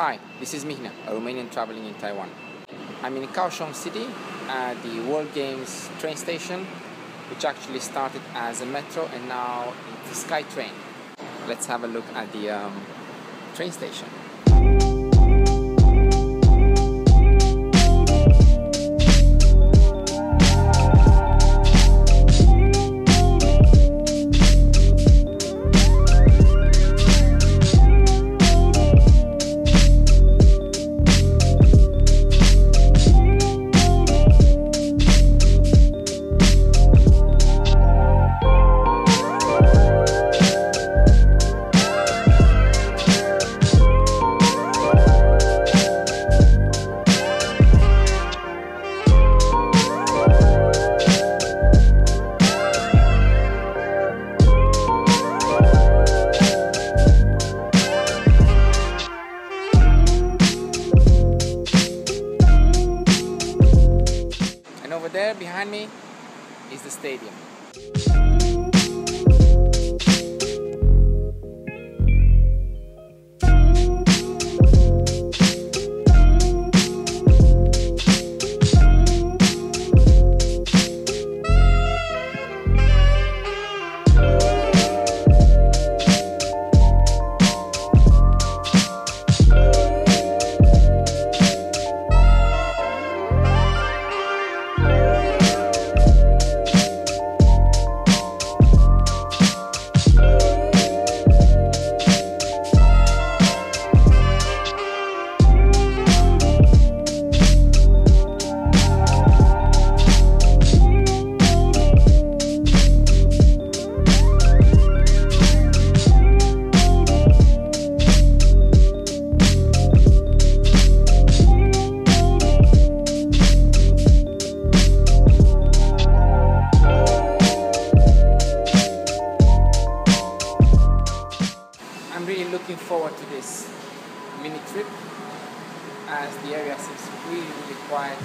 Hi, this is Mihnea, a Romanian traveling in Taiwan. I'm in Kaohsiung City at the World Games train station, which actually started as a metro and now it's a SkyTrain. Let's have a look at the um, train station. Over there behind me is the stadium. really looking forward to this mini trip as the area seems really, really quiet.